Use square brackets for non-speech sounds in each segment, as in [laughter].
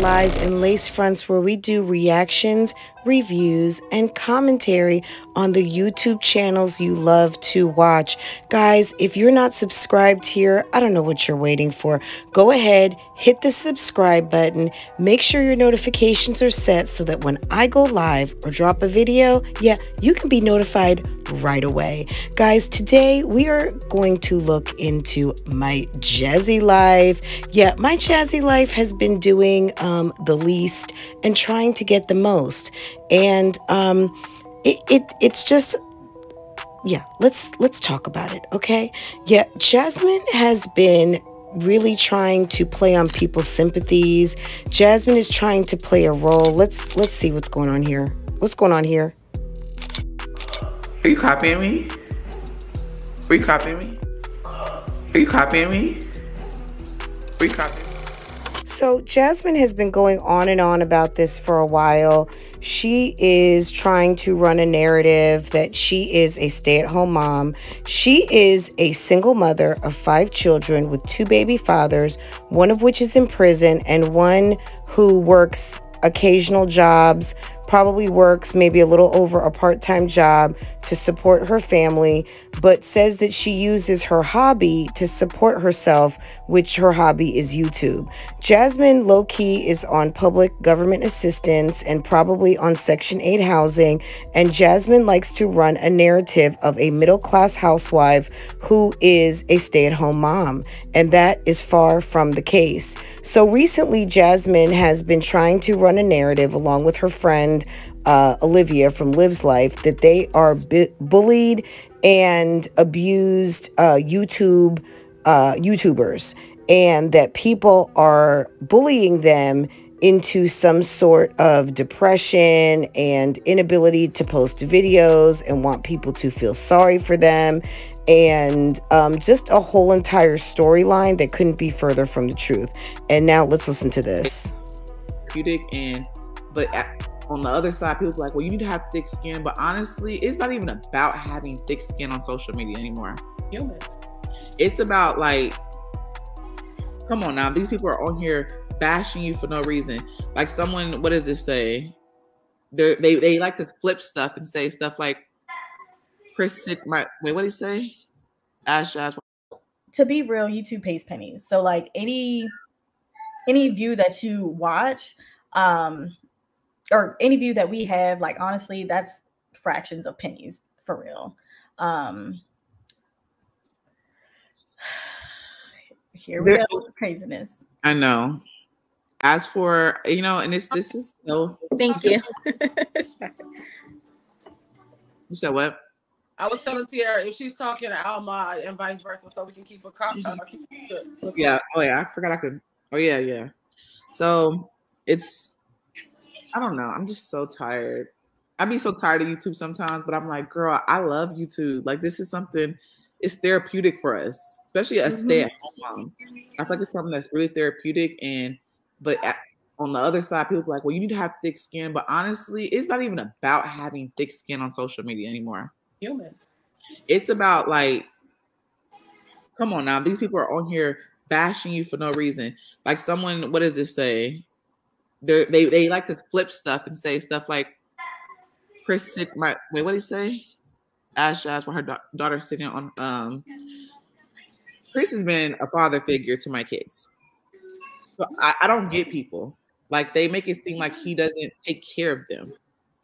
Guys and Lace Fronts, where we do reactions, reviews, and commentary on the YouTube channels you love to watch. Guys, if you're not subscribed here, I don't know what you're waiting for. Go ahead, hit the subscribe button, make sure your notifications are set so that when I go live or drop a video, yeah, you can be notified right away. Guys, today we are going to look into my jazzy life. Yeah, my jazzy life has been doing um, the least and trying to get the most. And um, it, it it's just yeah, let's let's talk about it, okay? Yeah, Jasmine has been really trying to play on people's sympathies. Jasmine is trying to play a role. Let's let's see what's going on here. What's going on here? Are you copying me? Are you copying me? Are you copying me? Are you copying? So Jasmine has been going on and on about this for a while. She is trying to run a narrative that she is a stay at home mom. She is a single mother of five children with two baby fathers, one of which is in prison, and one who works occasional jobs, probably works maybe a little over a part time job to support her family, but says that she uses her hobby to support herself, which her hobby is YouTube. Jasmine low key is on public government assistance and probably on Section 8 housing, and Jasmine likes to run a narrative of a middle class housewife who is a stay at home mom, and that is far from the case. So recently, Jasmine has been trying to run a narrative along with her friend uh, Olivia from Lives Life that they are bullied and abused uh, YouTube uh, YouTubers, and that people are bullying them into some sort of depression and inability to post videos and want people to feel sorry for them and um, just a whole entire storyline that couldn't be further from the truth. And now let's listen to this. And but on the other side, people like, well, you need to have thick skin. But honestly, it's not even about having thick skin on social media anymore. Human. It's about like, come on now, these people are on here bashing you for no reason. Like someone, what does this say? They're, they they like to flip stuff and say stuff like, Chris, my wait, what did he say? Ash, Jazz. To be real, YouTube pays pennies. So like any any view that you watch, um, or any view that we have, like honestly, that's fractions of pennies for real. Um [sighs] here we there, go, craziness. I know. As for you know, and this this is so thank you. [laughs] you said what? I was telling Tiara if she's talking to Alma and vice versa, so we can keep a copy. Mm-hmm. Yeah. Oh yeah. I forgot I could. Oh yeah. Yeah. So it's I don't know. I'm just so tired. I'd be so tired of YouTube sometimes, but I'm like, girl, I love YouTube. Like this is something. It's therapeutic for us, especially as mm-hmm. stay-at-home moms. I feel like it's something that's really therapeutic. And but on the other side, people like, well, you need to have thick skin. But honestly, it's not even about having thick skin on social media anymore. Human. It's about like, come on now, these people are on here bashing you for no reason. Like someone, what does this say? They they like to flip stuff and say stuff like Chris my wait what did he say? Ash Jazz when her da- daughter sitting on um Chris has been a father figure to my kids. So I, I don't get people. Like they make it seem like he doesn't take care of them.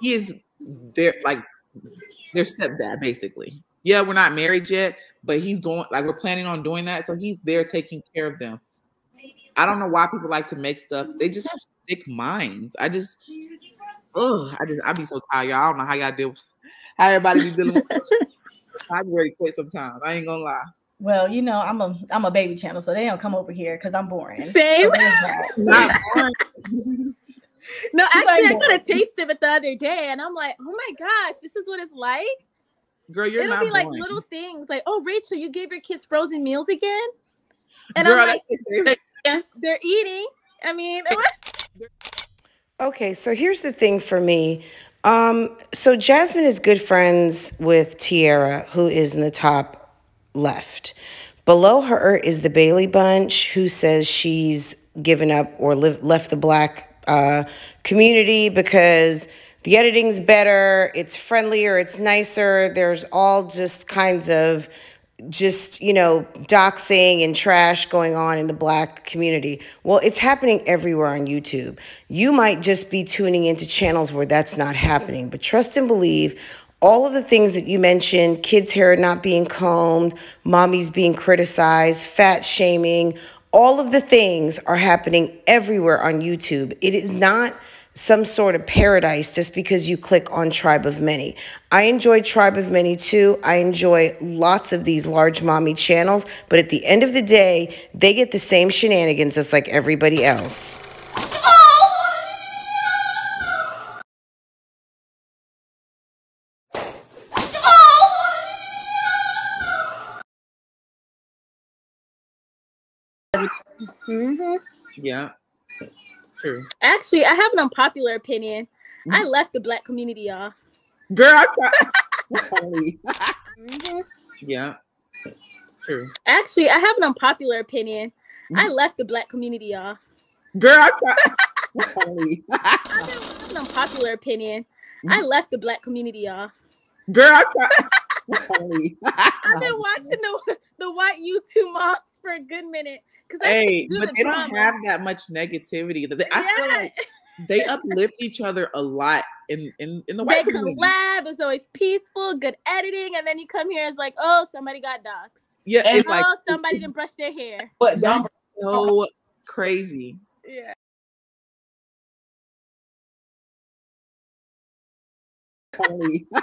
He is their like their stepdad, basically. Yeah, we're not married yet, but he's going like we're planning on doing that. So he's there taking care of them. I don't know why people like to make stuff. They just have sick minds. I just, oh, I just, I be so tired. Y'all. I don't know how y'all deal. How everybody be dealing with. [laughs] I be ready to quit sometimes. I ain't gonna lie. Well, you know, I'm a I'm a baby channel, so they don't come over here because I'm boring. Same. So [laughs] Not boring. no, actually, I got a taste of it the other day, and I'm like, oh my gosh, this is what it's like. Girl, you're It'll be boring. like little things, like, oh, Rachel, you gave your kids frozen meals again, and Girl, I'm like, they're eating. I mean, [laughs] okay, so here's the thing for me. Um, so Jasmine is good friends with Tiara, who is in the top left. Below her is the Bailey Bunch, who says she's given up or live, left the black uh, community because the editing's better, it's friendlier, it's nicer. There's all just kinds of just, you know, doxing and trash going on in the black community. Well, it's happening everywhere on YouTube. You might just be tuning into channels where that's not happening, but trust and believe all of the things that you mentioned kids' hair not being combed, mommies being criticized, fat shaming all of the things are happening everywhere on YouTube. It is not some sort of paradise just because you click on Tribe of Many. I enjoy Tribe of Many too. I enjoy lots of these large mommy channels, but at the end of the day, they get the same shenanigans just like everybody else. Mm-hmm. Yeah. True. Actually, I have an unpopular opinion. Mm-hmm. I left the black community, y'all. Girl, I mm-hmm. Yeah. True. Actually, I have an unpopular opinion. Mm-hmm. I left the black community, y'all. Girl, I have an unpopular opinion. I mm-hmm. left the black community, y'all. Girl, I I've been [laughs] watching the the white YouTube moms for a good minute. Cause hey, but the they drama. don't have that much negativity. They, I yeah. feel like they [laughs] uplift each other a lot in in, in the white they community. collab. It's always peaceful, good editing, and then you come here, it's like, oh, somebody got dogs. Yeah, and it's oh, like somebody didn't brush their hair. But that's so crazy. Yeah. [laughs] I've been [laughs]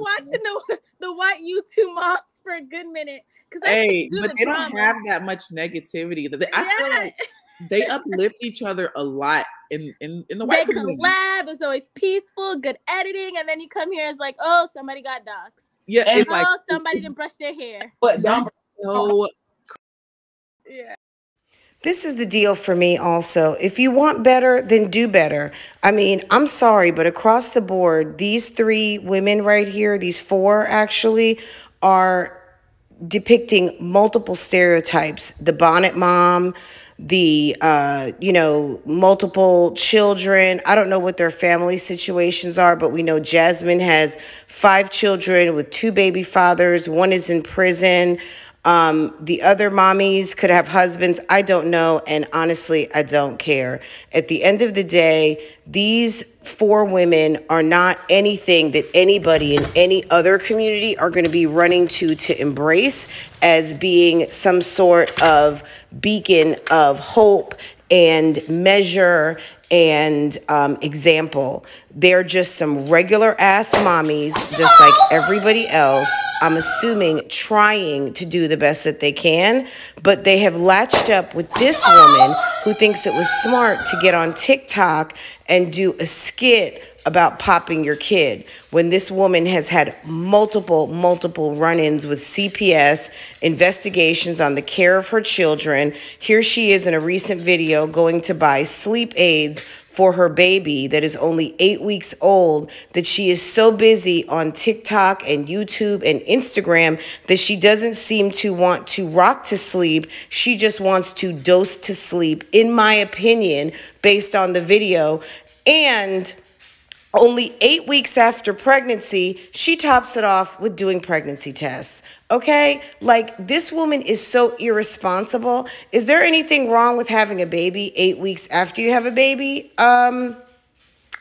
watching the the white YouTube moms for a good minute. Cause hey, but the they drama. don't have that much negativity. They, I yeah. feel like they [laughs] uplift each other a lot in in, in the white they community. collab. It's always peaceful, good editing, and then you come here, it's like, oh, somebody got dogs. Yeah, and it's oh, like somebody didn't brush their hair. But that's so. [laughs] Yeah. This is the deal for me also. If you want better, then do better. I mean, I'm sorry, but across the board, these three women right here, these four actually, are depicting multiple stereotypes the bonnet mom the uh, you know multiple children. I don't know what their family situations are but we know jasmine has five children with two baby fathers. One is in prison um, the other mommies could have husbands. I don't know. And honestly, I don't care. At the end of the day, these four women are not anything that anybody in any other community are going to be running to to embrace as being some sort of beacon of hope and measure and um, example. They're just some regular ass mommies, just like everybody else. I'm assuming trying to do the best that they can, but they have latched up with this woman who thinks it was smart to get on TikTok and do a skit about popping your kid when this woman has had multiple, multiple run ins with CPS, investigations on the care of her children. Here she is in a recent video going to buy sleep aids for her baby that is only eight weeks old that she is so busy on TikTok and YouTube and Instagram that she doesn't seem to want to rock to sleep. She just wants to dose to sleep, in my opinion, based on the video. And only eight weeks after pregnancy, she tops it off with doing pregnancy tests. Okay? Like, this woman is so irresponsible. Is there anything wrong with having a baby eight weeks after you have a baby? Um,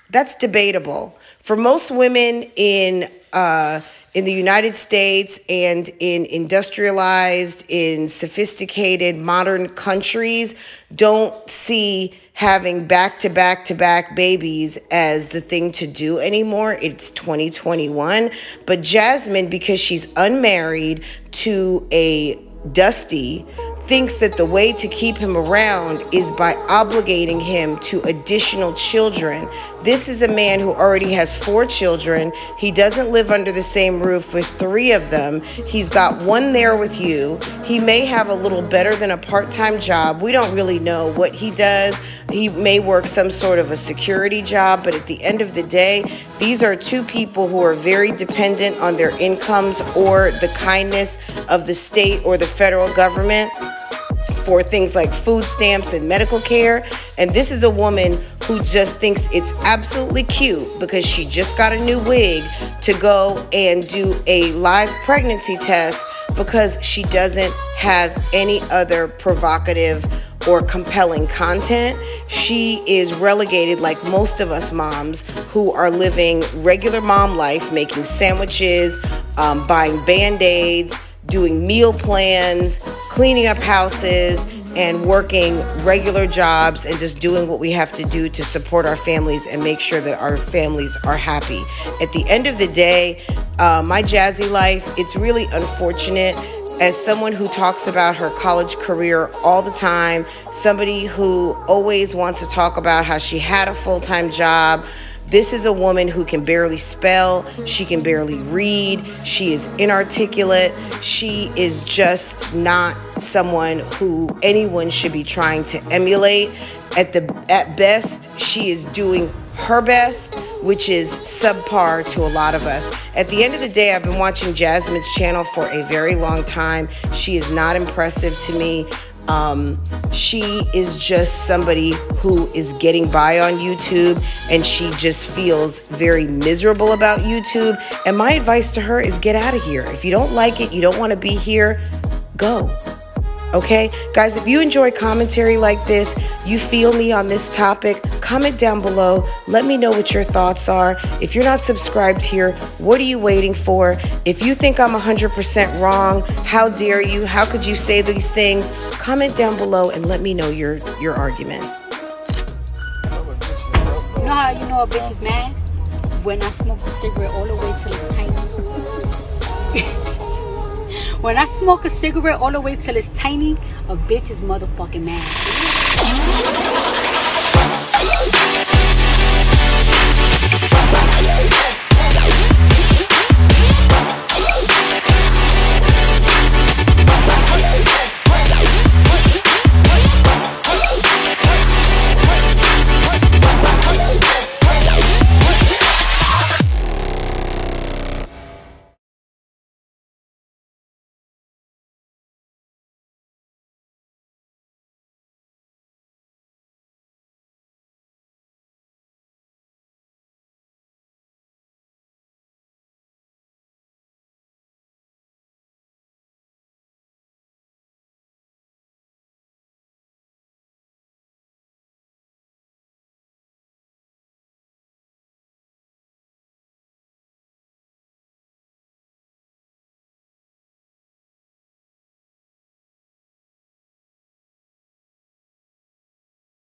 that's debatable. For most women in, uh, in the United States and in industrialized, in sophisticated, modern countries, don't see having back to back to back babies as the thing to do anymore. It's 2021. But Jasmine, because she's unmarried to a Dusty, thinks that the way to keep him around is by obligating him to additional children. This is a man who already has four children. He doesn't live under the same roof with three of them. He's got one there with you. He may have a little better than a part time job. We don't really know what he does. He may work some sort of a security job, but at the end of the day, these are two people who are very dependent on their incomes or the kindness of the state or the federal government for things like food stamps and medical care. And this is a woman who just thinks it's absolutely cute because she just got a new wig to go and do a live pregnancy test because she doesn't have any other provocative or compelling content. She is relegated, like most of us moms who are living regular mom life, making sandwiches, um, buying band aids, doing meal plans, cleaning up houses, and working regular jobs and just doing what we have to do to support our families and make sure that our families are happy. At the end of the day, uh, my jazzy life, it's really unfortunate as someone who talks about her college career all the time, somebody who always wants to talk about how she had a full time job. This is a woman who can barely spell, she can barely read, she is inarticulate, she is just not someone who anyone should be trying to emulate. At the at best, she is doing her best, which is subpar to a lot of us. At the end of the day, I've been watching Jasmine's channel for a very long time. She is not impressive to me. Um, she is just somebody who is getting by on YouTube and she just feels very miserable about YouTube. And my advice to her is get out of here. If you don't like it, you don't want to be here, go. Okay, guys, if you enjoy commentary like this, you feel me on this topic, comment down below. Let me know what your thoughts are. If you're not subscribed here, what are you waiting for? If you think I'm 100% wrong, how dare you? How could you say these things? Comment down below and let me know your, your argument. You know how you know a bitch is mad? When I smoke a cigarette all the way till it's tiny. When I smoke a cigarette all the way till it's tiny, a bitch is motherfucking mad.